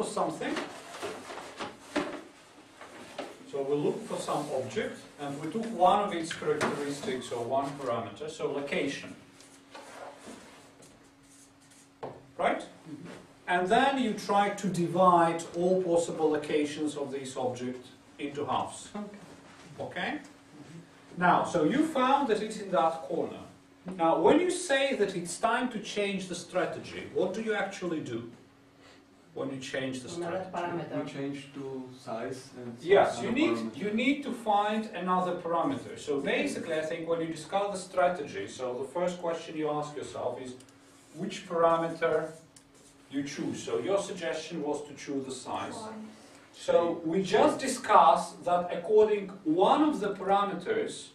for something. So we look for some object, and we took one of its characteristics or one parameter, so location. Right? Mm-hmm. And then you try to divide all possible locations of this object into halves. Okay? Mm-hmm. Now, so you found that it's in that corner. Mm-hmm. Now, when you say that it's time to change the strategy, what do you actually do when you change the Another strategy? We parameter. change to size and. Yes, you need parameter. you need to find another parameter. So basically, I think when you discuss the strategy, so the first question you ask yourself is which parameter you choose. So your suggestion was to choose the size. So we just discussed that according one of the parameters,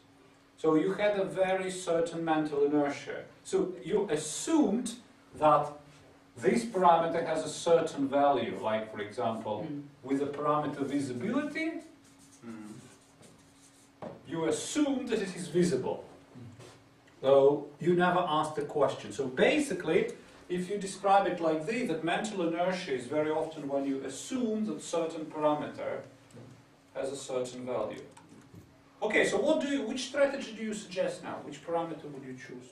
so you had a very certain mental inertia. So you assumed that this parameter has a certain value, like for example, Mm. with the parameter visibility, Mm. you assume that it is visible. So you never ask the question. So basically, if you describe it like this, that mental inertia is very often when you assume that certain parameter has a certain value. Okay, so what do you, which strategy do you suggest now? Which parameter would you choose?